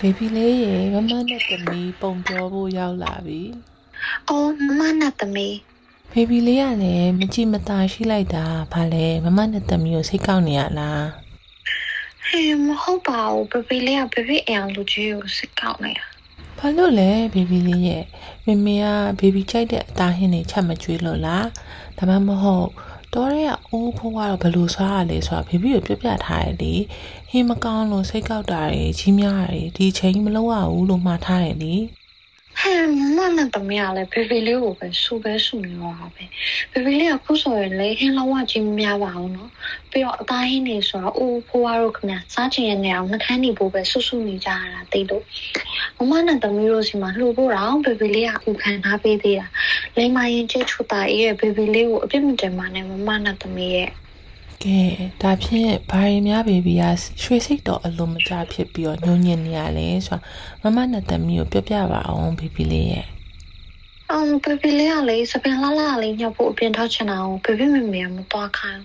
ဘေဘီလေးရေမမနဲ့သမီးပုံပြောဖို့ရောက်လာပြီ။အော်မမနဲ့သမီးဘေဘီလေးကလည်းမကြည့်မသာရှိလိုက်တာဘာလဲမမနဲ့သမီးကိုစိတ်ကောက်နေရလားဟဲ့မဟုတ်ပါဘူးဘဘီလေးကဘဘီအအောင်လူကြီးကိုစစ်ကောက်နေတာဘာလို့လဲဘေဘီလေးရဲ့မမေကဘေဘီကြိုက်တဲ့အသားဟင်းတွေချက်မကျွေးလို့လားဒါမှမဟုတ် တော်ရဲကအိုးဖိုးကတော့ဘယ်လိုဆွားရလဲဆိုတာဘေဘီကိုပြပြထားတယ်လေဟင်းမကောင်းလို့စိတ်ကောက်တာတွေကြီးများတာတွေဒီချိန်မလုပ်ရဘူးလို့မှားထားတယ်လေဟဲ့မမနဲ့သမီးကလည်းဘဘီလေးကိုပဲစူပဲစူနေတော့ပါပဲဘဘီလေးကခုဆိုရင်လေဟင်းလောကကြီးမများပါဘူးနော်ပြီးတော့အသားဟင်းနေဆိုတော့အိုးဖိုးကတော့ခင်ဗျာစားချင်ရနေအောင်နှခမ်းနေဖို့ပဲဆူဆူနေကြရတာတိတ်လို့မမနဲ့သမီးတို့စီမှာလှူဖို့တော့ဘဘီလေးကအခုခံထားပေးသေးတာ လိမ္မာရင်ချစ်ချူတာအေးရဲ့ဘဘီလေးကိုအပြစ်မတင်ပါနဲ့မမနဲ့သမီးရဲ့ကဲဒါဖြင့်ဘာရီများဘေဘီကရွှေစိတ်တော်အလုံးမကြဖြစ်ပြီးတော့ညှို့ညင်နေရလဲဆိုတာမမနဲ့သမီးကိုပြပြပါအောင်ဘေဘီလေးရဲ့။အော်ဘဘီလေးကလေစပင်လာလာလေးညှပ်ဖို့အပြင်ထောက်ချင်တာကိုဘဘီမေမေကမသွားခိုင်း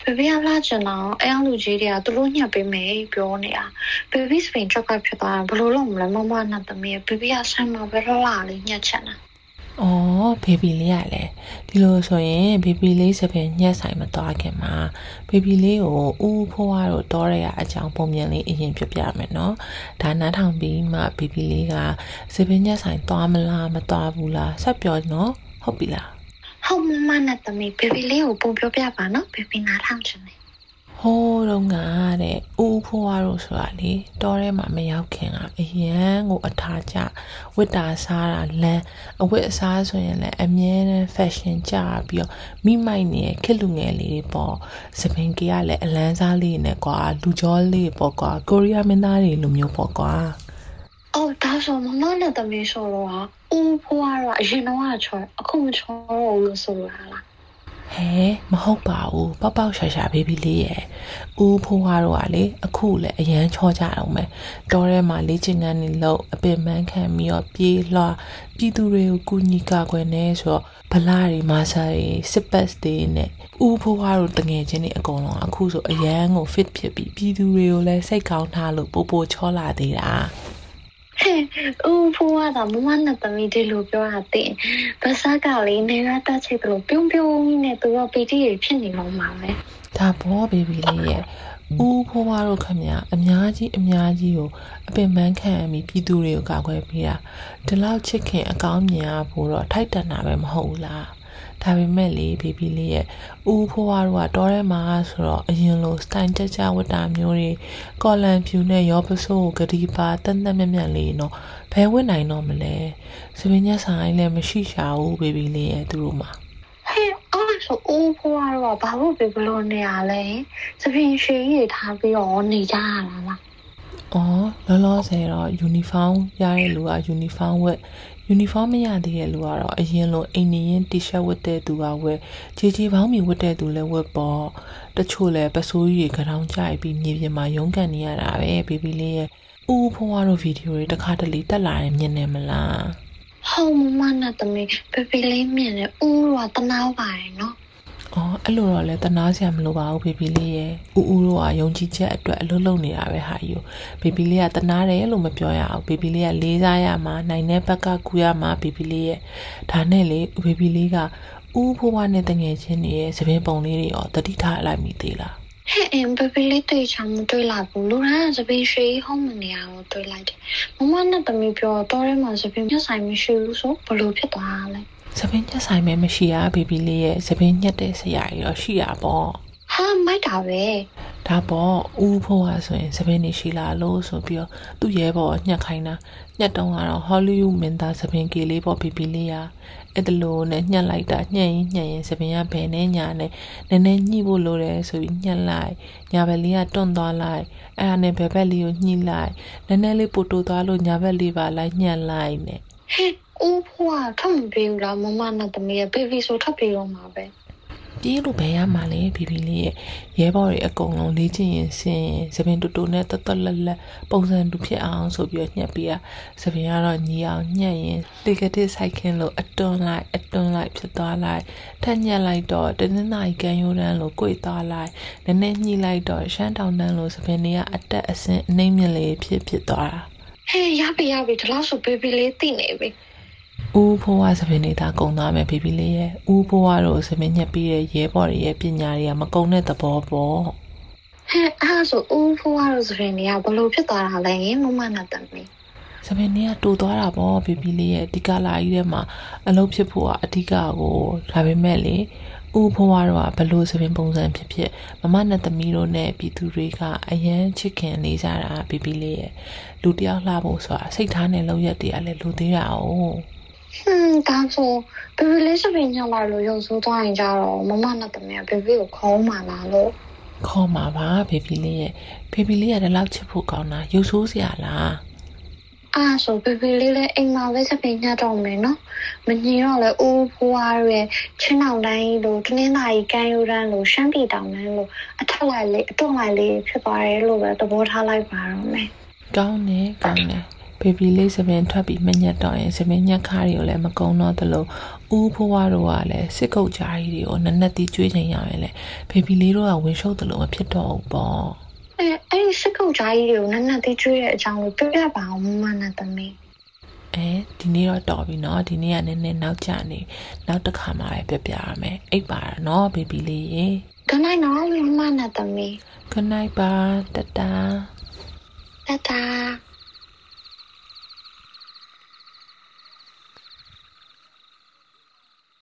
ဘူး။ဘဘီကလာချင်တာကိုအဲအောင်လူကြီးတွေကသူတို့ညှပ်ပေးမယ်ပြောနေတာ။ဘဘီစပင်ချက်ကဖြစ်သွားရင်ဘယ်လိုလုပ်မလဲမမနဲ့သမီးဘဘီကဆိုင်မှာဘယ်လိုလာလေးညှပ်ချင်တာ။ အော်ဘေဘီလေးကလည်းဒီလိုဆိုရင်ဘေဘီလေးစပင်ညက်ဆိုင်မသွားခင်မှာဘေဘီလေးကိုဦးဖိုးကတော့တော်ရရအကြောင်းပုံမြင်လေးအရင်ပြပြမယ်နော်။ဒါနားထောင်ပြီးမှဘေဘီလေးကစပင်ညက်ဆိုင်သွားမလားမသွားဘူးလားဆက်ပြောနော်ဟုတ်ပြီလား။ဟုတ်မမနဲ့သမီးဘဘီလေးကိုပုံပြောပြပါနော်ဘဘီနားထောင်ချင်တယ် ဟိုးတော့ငါတဲ့ဦးဖွားတို့ဆိုတာလေတောထဲမှာမရောက်ခင်ကအရန်ကိုအထာကျဝတ်တာစားတာလမ်းအဝတ်အစားဆိုရင်လည်းအမြဲတမ်း fashion ကြပြီးတော့မိမိုက်နေတဲ့ခက်လူငယ်လေးတွေပေါ့စပင်ကြီးကလည်းအလန်းစားလေးနဲ့ကွာလူကြောလေးပေါ့ကွာကိုရီးယားမင်းသားတွေလိုမျိုးပေါ့ကွာ။အော်ဒါဆိုမမနဲ့သမီးဆိုတော့ဟာဦးဖွားတော့အရင်တော့ကချောအခုမချောတော့ဘူးလို့ဆိုရလား ဟဲမဟုတ်ပါဘူးပေါက်ပေါက်ရှာရှာဘေဘီလေးရဲ့ဦးဖိုးွားတော့ကလေအခုလည်းအရန်ချောကြတော့မယ်တောထဲမှာလေ့ကျင့်ခန်းနေလို့အပင်ပန်းခံပြီးတော့ပြေးလွှာပြည်သူတွေကိုကူညီကာကွယ်နေဆိုတော့ဗလာတွေမာဆာတွေစစ်ပတ်တွေနဲ့ဦးဖိုးွားတို့တငယ်ချင်းတွေအကုန်လုံးအခုဆိုအရန်ကို fit ဖြစ်ပြီးပြည်သူတွေကိုလည်းစိတ်ကောင်းထားလို့ပိုပိုချောလာသေးတာဟဲ့ ဦးဖိုးကတော့မမနဲ့သမီးဒီလိုပြောတာတင်ဘာသာကလေးနေရတချိတ်လို့ပြုံးပြုံးနဲ့သူကပီတီရဖြစ်နေတော့မှာပဲဒါဘောဘေဘီလေးရဲ့ဦးဖိုးွားတို့ခမညာအများကြီးအများကြီးကိုအပင်ပန်းခံပြီးပြည်သူတွေကိုကာကွယ်ပေးတာဒီလောက်ချစ်ခင်အကောင်းမြင်ရဖို့တော့ထိုက်တန်တာပဲမဟုတ်ဘူးလား ဒါပေမဲ့လေဘေဘီလေးရဲ့ဦးဖိုးွားတို့ကတော်ထဲမှာဆိုတော့အရင်လိုစတိုင်ကြကြဝတ်တာမျိုးတွေကော်လန်ဖြူနဲ့ရောပစိုးကိုဂဒီပါတန်တန်မြတ်မြတ်လေးနော်ဘယ်ဝတ်နိုင်တော့မလဲစပင်းညက်ဆိုင်လည်းမရှိရှာဘူးဘေဘီလေးရဲ့သူတို့မှာဟဲ့အဲ့ဆိုဦးဖိုးကတော့ဘာလို့ပဲဘလို့နေရလဲသပင်ရှည်ကြီးထားပြီးတော့နေကြရလားလား။ အော်လောလောဆယ်တော့ uniform ရတဲ့လူက uniform ဝတ် uniform မရသေးတဲ့လူကတော့အရင်လိုအိမ်နေရင် t-shirt ဝတ်တဲ့သူကဝတ်ခြေခြေပေါင်းမီဝတ်တဲ့သူလည်းဝတ်ပေါ့တချို့လည်းပစိုးကြီးတွေကြောင်ကြိုက်ပြီးမြေပြင်မှာရုန်းကန်နေရတာပဲဘေဘီလေးရဲ့ဦးဖွားတို့ဗီဒီယိုတွေတစ်ခါတလေတက်လာတယ်မြင်နေမလားဟောမမနဲ့သမီးပပလေးမြင်တယ်ဦးကတနာပါတယ်နော်။ အော်အဲ့လိုတော့လဲတနာစရာမလိုပါဘူးဘေဘီလေးရဲ့ဦးဦးတို့ကယုံကြည်ချက်အတွက်အလုပ်လုပ်နေတာပဲဟာယူဘေဘီလေးကတနာတယ်လို့မပြောရအောင်ဘေဘီလေးကလေးစားရမှာနိုင်တဲ့ဘက်ကကူရမှာဘေဘီလေးရဲ့ဒါနဲ့လေဘေဘီလေးကဦးဖိုးဝါနဲ့တငယ်ချင်းတွေရဲ့သပင်းပုံလေးတွေရောတတိထားလိုက်မိသေးလားဟဲ့အင်ပပလေးတေချာမတွေ့လာဘူးလူတိုင်းကသပင်ရှည်ဟောင်းမနေရတော့တွေ့လိုက်တယ်မမနဲ့သမီးပြောတော့ရဲမှာသပင်မျက်ဆိုင်မရှိဘူးဆိုဘလို့ဖြစ်သွားလဲ သပင်းညက်ဆိုင်မဲမရှိရဘေဘီလေးရဲ့သပင်းညက်တဲ့ဆရာကြီးရောရှိရပေါ့ဟာမိုက်တာပဲဒါပေါ့ဦးဖို့ဟာဆိုရင်သပင်းနေရှိလာလို့ဆိုပြီးတော့သူ့ရဲပေါ်ညှက်ခိုင်းတာညှက်တုံးကတော့ဟောလိဝုဒ်မင်းသားသပင်းကေလေးပေါ့ဘီဘီလေးရာအဲ့ဒါလို့နဲ့ညှက်လိုက်တာညှက်ရင်ညှက်ရင်သပင်းကဘယ်နဲ့ညာနဲ့နည်းနည်းညှိဖို့လိုတယ်ဆိုပြီးညှက်လိုက်ညာဘက်လေးကတွန့်သွားလိုက်အဲ့ဒါနဲ့ဘယ်ဘက်လေးကိုညှိလိုက်နည်းနည်းလေးပို့တိုးသွားလို့ညာဘက်လေးပါလိုက်ညှက်လိုက်နဲ့ဟဲ့ ဦးဖွာထပ်မပြေဘူးလားမမနဲ့သမီးရဲ့ဘေဘီဆိုထပ်ပြေတော့မှာပဲပြေးလို့ဘယ်ရမှာလဲဘီဘီလေးရဲ့ရဲဘော်တွေအကုန်လုံးလေ့ကျင့်ရင်ဆင်းရင်သပင်တူတူနဲ့တတ်တတ်လက်လက်ပုံစံတူဖြစ်အောင်ဆိုပြီးတော့ညှက်ပေးရသပင်ကတော့ညီအောင်ညှက်ရင်လေကတစ်ဆိုင်ခင်လို့အတွန်းလိုက်အတွန်းလိုက်ဖြစ်သွားလိုက်ထက်ညှက်လိုက်တော့တနင်္လာရီကန်ရိုးတန်းလို့꿰သွားလိုက်နည်းနည်းညှိလိုက်တော့ရှမ်းတောင်တန်းလို့သပင်တွေကအတက်အဆင်းအနှိမ့်မြင့်လေးဖြစ်ဖြစ်သွားတာဟဲ့ရပြီရပြီဒီလောက်ဆိုဘေဘီလေးသိနေပြီ ဦးဖိုးဝါစပင်းနေတာကုံသားမယ်ဘေဘီလေးရဲ့ဦးဖိုးဝါတို့စပင်းညက်ပြီးတဲ့ရဲဘော်တွေရဲ့ပညာတွေကမကုံတဲ့သဘောပေါ့ဟဲ့အဲ့ဒါဆိုဦးဖိုးရတို့စရင်တွေကဘလို့ဖြစ်သွားတာလဲမမနဲ့တမီးစပင်းတွေကတူသွားတာပေါ့ဘေဘီလေးရဲ့ဒီကလာကြီးထဲမှာအလုပ်ဖြစ်ဖို့ကအဓိကကိုဒါပေမဲ့လေဦးဖိုးဝါတို့ကဘလို့စပင်းပုံစံဖြစ်ဖြစ်မမနဲ့သမီးတို့နဲ့ပြည်သူတွေကအရန်ချစ်ခင်နေကြတာဘေဘီလေးရဲ့လူတယောက်လှဖို့ဆိုတာစိတ်ထားနဲ့လောက်ရက်တည်းကလည်းလူသေးတာ哦 ဟွန်းဒါဆိုဘေဘီလေးစရင်ညလာလို့ရုပ်ဆိုးသွားရင်ကြတော့မမနဲ့တမီးကဘေဘီကိုခေါင်းမာလာလို့ခေါ်မှာပါဘေဘီလေးရဲ့ဘေဘီလေးကလည်းလောက်ချစ်ဖို့ကောင်းတာရုပ်ဆိုးစရာလားအဲ့ဒါဆိုဘေဘီလေးလည်းအိမ်မှာပဲစပင်ညတော့မယ်နော်မငြင်းတော့လေဦးဖိုးရရဲ့ချင်းအောင်တိုင်းလို့တင်းင်းသားကြီးကန်ယူရန်လို့ရှမ်းပြည်တောင်တန်းလို့အထက်လိုက်လေးအတွန့်လိုက်လေးဖြစ်သွားတယ်လို့ပဲသဘောထားလိုက်ပါတော့မယ်ကောင်းတယ်ကောင်းတယ် ဘေဘီလေးစပင်ထွက်ပြီးမညက်တော့ရင်စပင်ညက်ခါးတွေကိုလည်းမကုံတော့သလိုဦးဖွားတို့ကလည်းစစ်ကုတ်ကြားကြီးတွေကိုနက်နက်တီးကျွေးချင်ရရင်လေဘေဘီလေးတို့ကဝင်ရှုပ်သလိုမဖြစ်တော့ဘူးပေါ့ အဲအဲ့ဒီစကုတ်ကြားကြီးတွေကိုနက်နက်သေးကျွေးတဲ့အကြောင်းကိုပြောပြပါအောင်မမနဲ့သမီး အဲဒီနေ့တော့တော်ပြီเนาะဒီနေ့ကနည်းနည်းနောက်ကျနေနောက်တစ်ခါမှပဲပြပြရမယ်အိပ်ပါတော့เนาะဘေဘီလေးရေ ကနိုင်နော်မမနဲ့သမီး Good night ပါတတာ တတာ